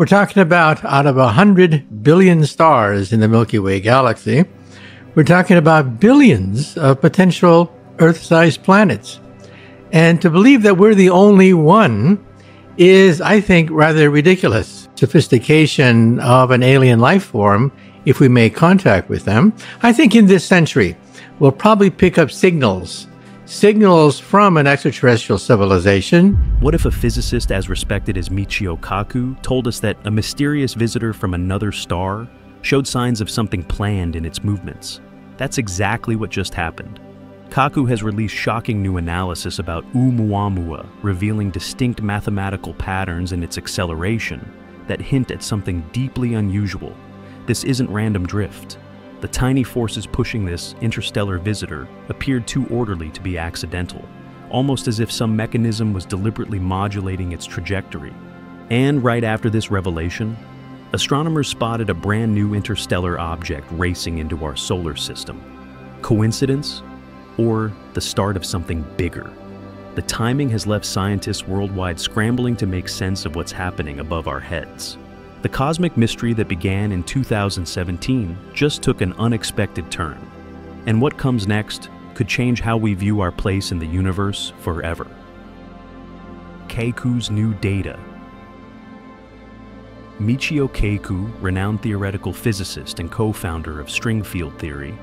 We're talking about out of 100 billion stars in the Milky Way galaxy, we're talking about billions of potential Earth sized planets. And to believe that we're the only one is, I think, rather ridiculous. Sophistication of an alien life form, if we make contact with them, I think in this century, we'll probably pick up signals signals from an extraterrestrial civilization. What if a physicist as respected as Michio Kaku told us that a mysterious visitor from another star showed signs of something planned in its movements? That's exactly what just happened. Kaku has released shocking new analysis about Oumuamua, revealing distinct mathematical patterns in its acceleration that hint at something deeply unusual. This isn't random drift. The tiny forces pushing this interstellar visitor appeared too orderly to be accidental, almost as if some mechanism was deliberately modulating its trajectory. And right after this revelation, astronomers spotted a brand new interstellar object racing into our solar system. Coincidence? Or the start of something bigger? The timing has left scientists worldwide scrambling to make sense of what's happening above our heads. The cosmic mystery that began in 2017 just took an unexpected turn. And what comes next could change how we view our place in the universe forever. Kaku's new data. Michio Kaku, renowned theoretical physicist and co-founder of string field theory,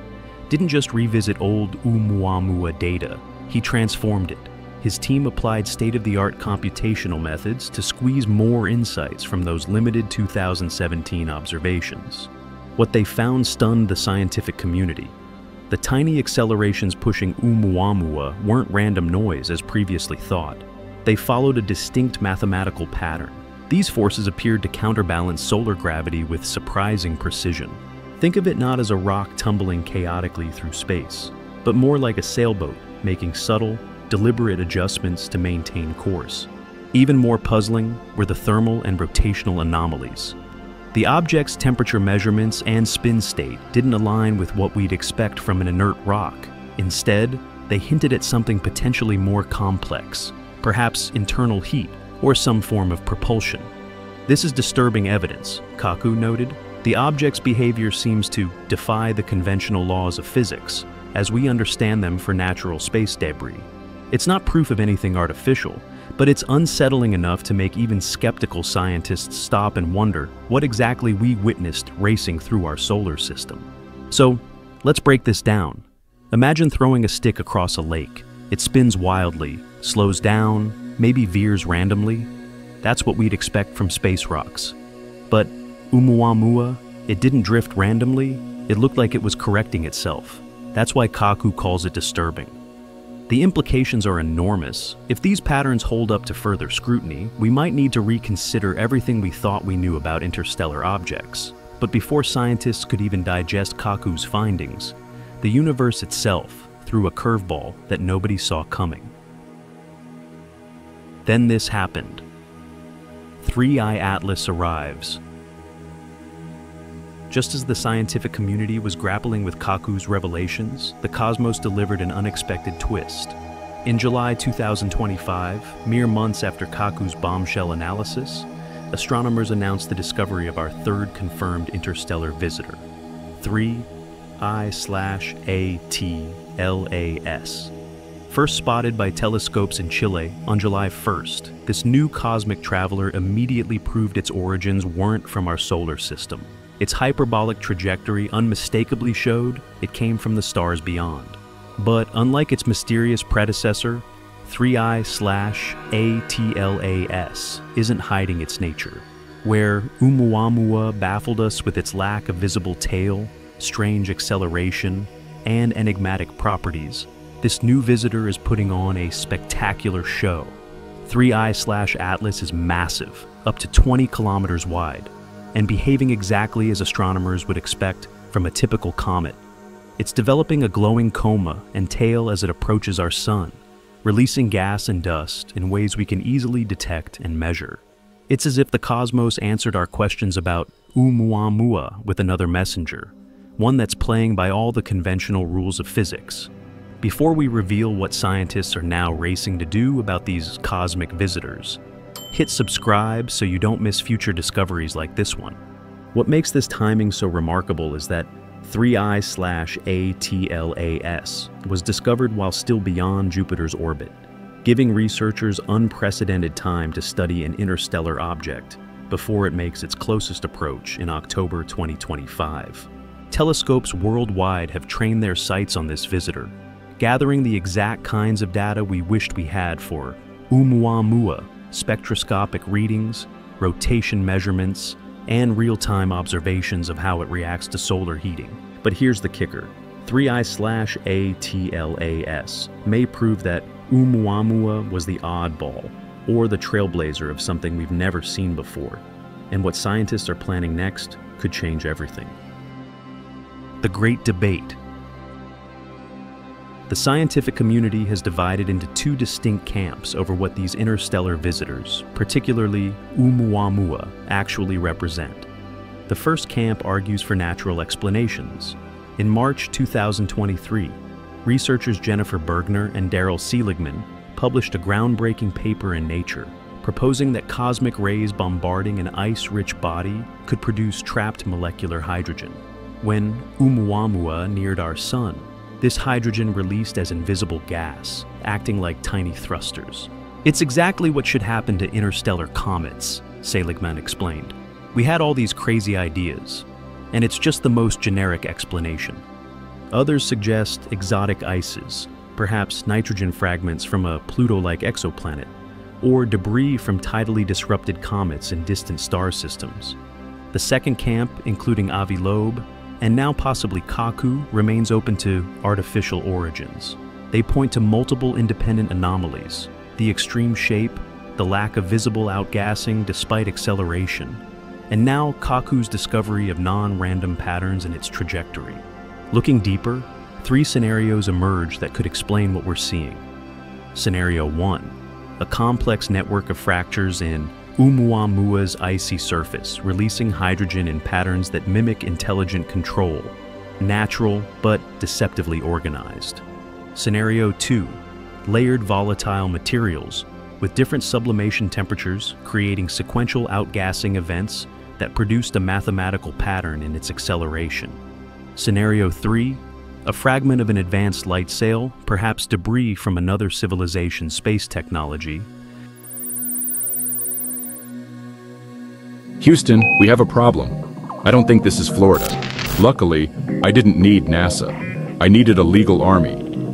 didn't just revisit old Oumuamua data, he transformed it his team applied state-of-the-art computational methods to squeeze more insights from those limited 2017 observations. What they found stunned the scientific community. The tiny accelerations pushing Oumuamua weren't random noise as previously thought. They followed a distinct mathematical pattern. These forces appeared to counterbalance solar gravity with surprising precision. Think of it not as a rock tumbling chaotically through space, but more like a sailboat making subtle, deliberate adjustments to maintain course. Even more puzzling were the thermal and rotational anomalies. The object's temperature measurements and spin state didn't align with what we'd expect from an inert rock. Instead, they hinted at something potentially more complex, perhaps internal heat or some form of propulsion. This is disturbing evidence, Kaku noted. The object's behavior seems to defy the conventional laws of physics, as we understand them for natural space debris. It's not proof of anything artificial, but it's unsettling enough to make even skeptical scientists stop and wonder what exactly we witnessed racing through our solar system. So, let's break this down. Imagine throwing a stick across a lake. It spins wildly, slows down, maybe veers randomly. That's what we'd expect from space rocks. But Oumuamua, it didn't drift randomly, it looked like it was correcting itself. That's why Kaku calls it disturbing. The implications are enormous. If these patterns hold up to further scrutiny, we might need to reconsider everything we thought we knew about interstellar objects. But before scientists could even digest Kaku's findings, the universe itself threw a curveball that nobody saw coming. Then this happened. 3I Atlas arrives, just as the scientific community was grappling with Kaku's revelations, the cosmos delivered an unexpected twist. In July 2025, mere months after Kaku's bombshell analysis, astronomers announced the discovery of our third confirmed interstellar visitor, 3 I/ATLAS. First spotted by telescopes in Chile on July 1st, this new cosmic traveler immediately proved its origins weren't from our solar system. Its hyperbolic trajectory unmistakably showed it came from the stars beyond. But unlike its mysterious predecessor, 3i slash ATLAS isn't hiding its nature. Where Oumuamua baffled us with its lack of visible tail, strange acceleration, and enigmatic properties, this new visitor is putting on a spectacular show. 3i slash Atlas is massive, up to 20 kilometers wide, and behaving exactly as astronomers would expect from a typical comet. It's developing a glowing coma and tail as it approaches our sun, releasing gas and dust in ways we can easily detect and measure. It's as if the cosmos answered our questions about Oumuamua with another messenger, one that's playing by all the conventional rules of physics. Before we reveal what scientists are now racing to do about these cosmic visitors, Hit subscribe so you don't miss future discoveries like this one. What makes this timing so remarkable is that 3I slash ATLAS was discovered while still beyond Jupiter's orbit, giving researchers unprecedented time to study an interstellar object before it makes its closest approach in October 2025. Telescopes worldwide have trained their sights on this visitor, gathering the exact kinds of data we wished we had for Oumuamua, spectroscopic readings, rotation measurements, and real-time observations of how it reacts to solar heating. But here's the kicker. 3I slash ATLAS may prove that Oumuamua was the oddball, or the trailblazer of something we've never seen before, and what scientists are planning next could change everything. The Great Debate the scientific community has divided into two distinct camps over what these interstellar visitors, particularly Oumuamua, actually represent. The first camp argues for natural explanations. In March 2023, researchers Jennifer Bergner and Darryl Seligman published a groundbreaking paper in Nature proposing that cosmic rays bombarding an ice-rich body could produce trapped molecular hydrogen. When Oumuamua neared our Sun, this hydrogen released as invisible gas, acting like tiny thrusters. It's exactly what should happen to interstellar comets, Seligman explained. We had all these crazy ideas, and it's just the most generic explanation. Others suggest exotic ices, perhaps nitrogen fragments from a Pluto-like exoplanet, or debris from tidally disrupted comets in distant star systems. The second camp, including Avi Loeb, and now possibly Kaku, remains open to artificial origins. They point to multiple independent anomalies, the extreme shape, the lack of visible outgassing despite acceleration, and now Kaku's discovery of non-random patterns in its trajectory. Looking deeper, three scenarios emerge that could explain what we're seeing. Scenario 1. A complex network of fractures in Oumuamua's icy surface, releasing hydrogen in patterns that mimic intelligent control, natural but deceptively organized. Scenario 2. Layered volatile materials, with different sublimation temperatures creating sequential outgassing events that produced a mathematical pattern in its acceleration. Scenario 3. A fragment of an advanced light sail, perhaps debris from another civilization's space technology, Houston, we have a problem. I don't think this is Florida. Luckily, I didn't need NASA. I needed a legal army.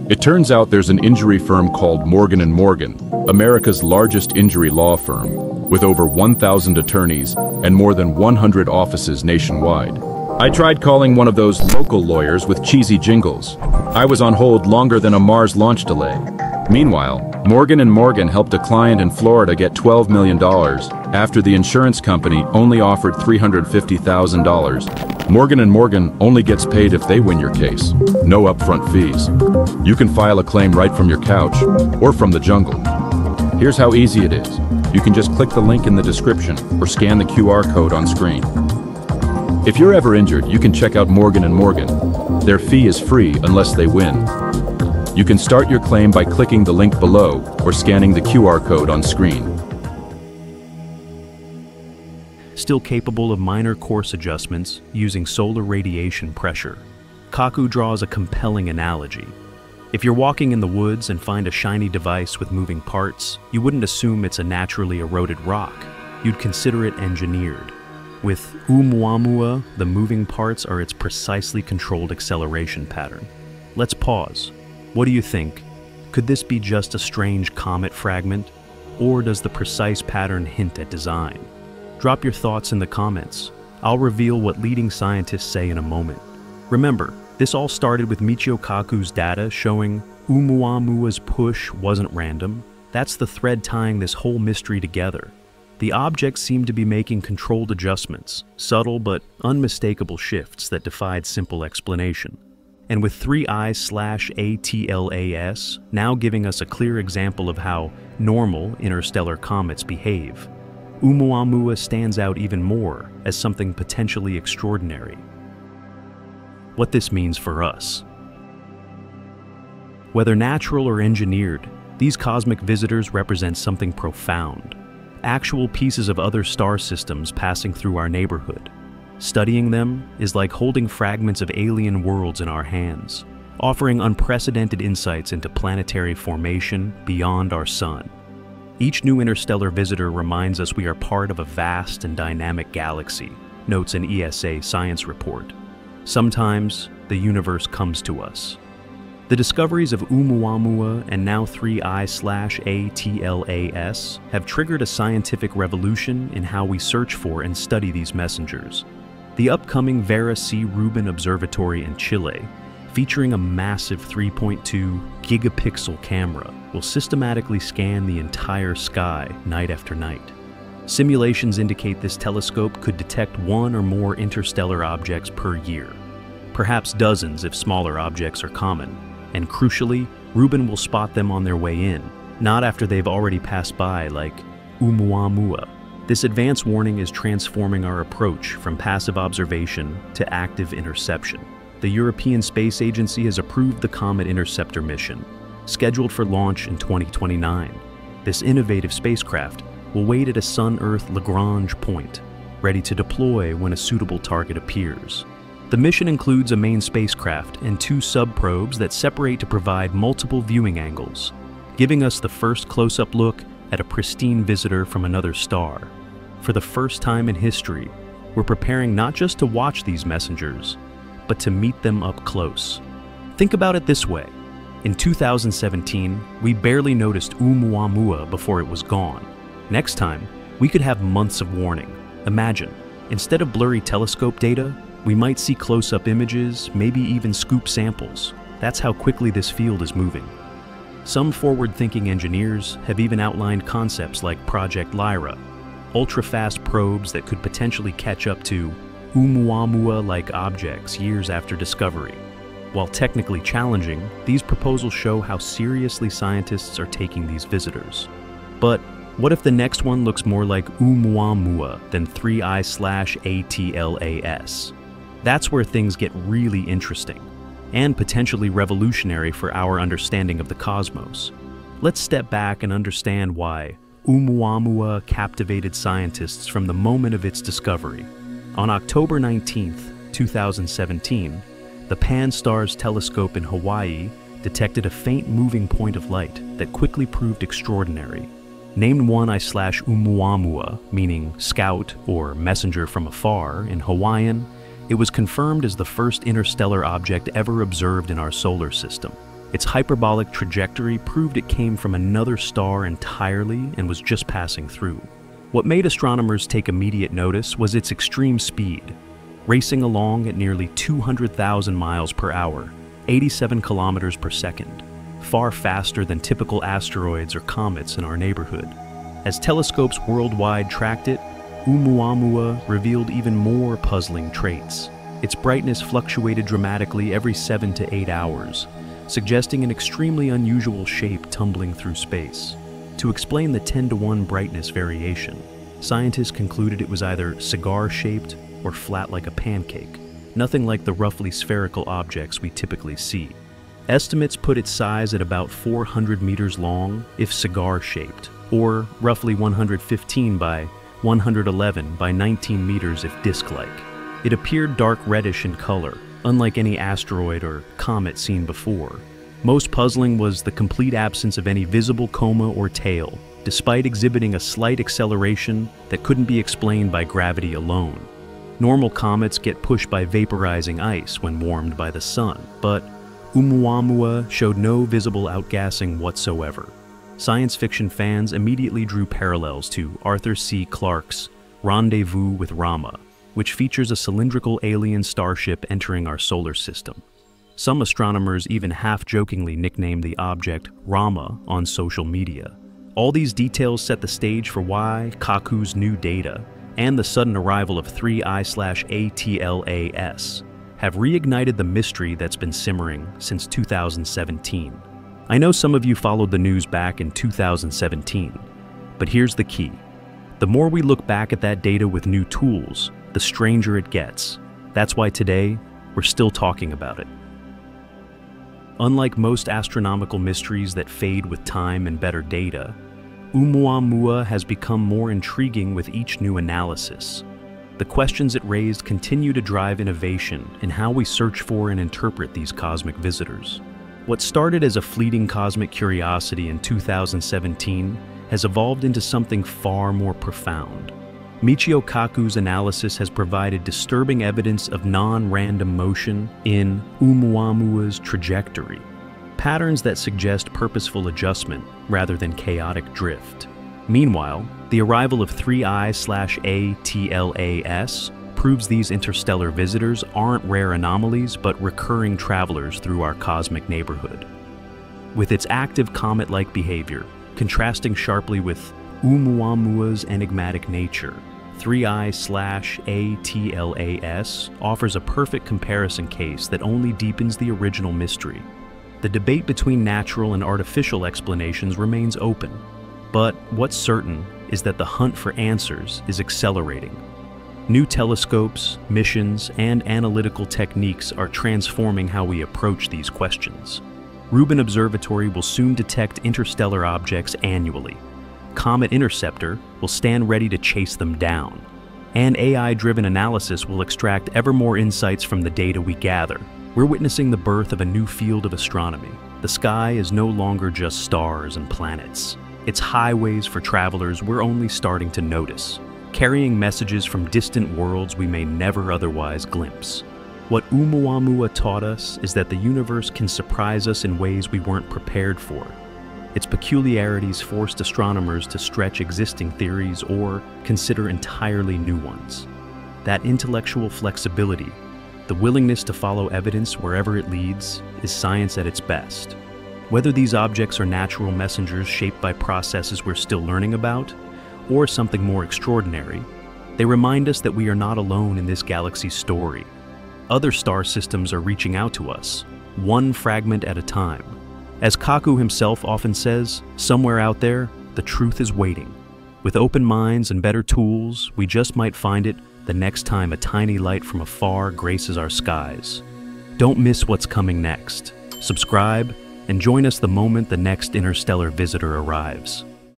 It turns out there's an injury firm called Morgan & Morgan, America's largest injury law firm, with over 1,000 attorneys and more than 100 offices nationwide. I tried calling one of those local lawyers with cheesy jingles. I was on hold longer than a Mars launch delay. Meanwhile, Morgan & Morgan helped a client in Florida get $12 million after the insurance company only offered $350,000. Morgan & Morgan only gets paid if they win your case. No upfront fees. You can file a claim right from your couch or from the jungle. Here's how easy it is. You can just click the link in the description or scan the QR code on screen. If you're ever injured, you can check out Morgan & Morgan. Their fee is free unless they win. You can start your claim by clicking the link below or scanning the QR code on screen. Still capable of minor course adjustments using solar radiation pressure, Kaku draws a compelling analogy. If you're walking in the woods and find a shiny device with moving parts, you wouldn't assume it's a naturally eroded rock. You'd consider it engineered. With Oumuamua, the moving parts are its precisely controlled acceleration pattern. Let's pause what do you think? Could this be just a strange comet fragment? Or does the precise pattern hint at design? Drop your thoughts in the comments. I'll reveal what leading scientists say in a moment. Remember, this all started with Michio Kaku's data showing Oumuamua's push wasn't random. That's the thread tying this whole mystery together. The object seemed to be making controlled adjustments, subtle but unmistakable shifts that defied simple explanation and with 3i slash ATLAS now giving us a clear example of how normal interstellar comets behave, Oumuamua stands out even more as something potentially extraordinary. What this means for us. Whether natural or engineered, these cosmic visitors represent something profound. actual pieces of other star systems passing through our neighborhood. Studying them is like holding fragments of alien worlds in our hands, offering unprecedented insights into planetary formation beyond our sun. Each new interstellar visitor reminds us we are part of a vast and dynamic galaxy, notes an ESA science report. Sometimes the universe comes to us. The discoveries of Oumuamua and now 3I/ATLAS have triggered a scientific revolution in how we search for and study these messengers. The upcoming Vera C. Rubin Observatory in Chile, featuring a massive 3.2 gigapixel camera, will systematically scan the entire sky night after night. Simulations indicate this telescope could detect one or more interstellar objects per year, perhaps dozens if smaller objects are common, and crucially, Rubin will spot them on their way in, not after they've already passed by like Oumuamua. This advance warning is transforming our approach from passive observation to active interception. The European Space Agency has approved the Comet Interceptor mission, scheduled for launch in 2029. This innovative spacecraft will wait at a Sun Earth Lagrange point, ready to deploy when a suitable target appears. The mission includes a main spacecraft and two sub-probes that separate to provide multiple viewing angles, giving us the first close-up look at a pristine visitor from another star. For the first time in history, we're preparing not just to watch these messengers, but to meet them up close. Think about it this way. In 2017, we barely noticed Oumuamua before it was gone. Next time, we could have months of warning. Imagine, instead of blurry telescope data, we might see close-up images, maybe even scoop samples. That's how quickly this field is moving. Some forward-thinking engineers have even outlined concepts like Project Lyra, ultra-fast probes that could potentially catch up to Oumuamua-like objects years after discovery. While technically challenging, these proposals show how seriously scientists are taking these visitors. But what if the next one looks more like Oumuamua than 3i slash ATLAS? That's where things get really interesting and potentially revolutionary for our understanding of the cosmos. Let's step back and understand why Oumuamua captivated scientists from the moment of its discovery. On October 19, 2017, the Pan-STARRS telescope in Hawaii detected a faint moving point of light that quickly proved extraordinary. Named 1I/Oumuamua, meaning scout or messenger from afar in Hawaiian, it was confirmed as the first interstellar object ever observed in our solar system. Its hyperbolic trajectory proved it came from another star entirely and was just passing through. What made astronomers take immediate notice was its extreme speed, racing along at nearly 200,000 miles per hour, 87 kilometers per second, far faster than typical asteroids or comets in our neighborhood. As telescopes worldwide tracked it, Oumuamua revealed even more puzzling traits. Its brightness fluctuated dramatically every 7 to 8 hours, suggesting an extremely unusual shape tumbling through space. To explain the 10 to 1 brightness variation, scientists concluded it was either cigar-shaped or flat like a pancake, nothing like the roughly spherical objects we typically see. Estimates put its size at about 400 meters long if cigar-shaped, or roughly 115 by 111 by 19 meters if disc-like. It appeared dark reddish in color, unlike any asteroid or comet seen before. Most puzzling was the complete absence of any visible coma or tail, despite exhibiting a slight acceleration that couldn't be explained by gravity alone. Normal comets get pushed by vaporizing ice when warmed by the sun, but Oumuamua showed no visible outgassing whatsoever science fiction fans immediately drew parallels to Arthur C. Clarke's Rendezvous with Rama, which features a cylindrical alien starship entering our solar system. Some astronomers even half-jokingly nicknamed the object Rama on social media. All these details set the stage for why Kaku's new data and the sudden arrival of 3I/ATLAS have reignited the mystery that's been simmering since 2017. I know some of you followed the news back in 2017, but here's the key. The more we look back at that data with new tools, the stranger it gets. That's why today, we're still talking about it. Unlike most astronomical mysteries that fade with time and better data, Oumuamua has become more intriguing with each new analysis. The questions it raised continue to drive innovation in how we search for and interpret these cosmic visitors. What started as a fleeting cosmic curiosity in 2017 has evolved into something far more profound. Michio Kaku's analysis has provided disturbing evidence of non-random motion in Oumuamua's trajectory, patterns that suggest purposeful adjustment rather than chaotic drift. Meanwhile, the arrival of 3I/ATLAS proves these interstellar visitors aren't rare anomalies but recurring travelers through our cosmic neighborhood. With its active comet-like behavior, contrasting sharply with Oumuamua's enigmatic nature, 3I/ATLAS offers a perfect comparison case that only deepens the original mystery. The debate between natural and artificial explanations remains open, but what's certain is that the hunt for answers is accelerating. New telescopes, missions, and analytical techniques are transforming how we approach these questions. Rubin Observatory will soon detect interstellar objects annually. Comet Interceptor will stand ready to chase them down. And AI-driven analysis will extract ever more insights from the data we gather. We're witnessing the birth of a new field of astronomy. The sky is no longer just stars and planets. It's highways for travelers we're only starting to notice, carrying messages from distant worlds we may never otherwise glimpse. What Oumuamua taught us is that the universe can surprise us in ways we weren't prepared for. Its peculiarities forced astronomers to stretch existing theories or consider entirely new ones. That intellectual flexibility, the willingness to follow evidence wherever it leads, is science at its best. Whether these objects are natural messengers shaped by processes we're still learning about, or something more extraordinary, they remind us that we are not alone in this galaxy's story. Other star systems are reaching out to us, one fragment at a time. As Kaku himself often says, somewhere out there, the truth is waiting. With open minds and better tools, we just might find it the next time a tiny light from afar graces our skies. Don't miss what's coming next. Subscribe and join us the moment the next interstellar visitor arrives.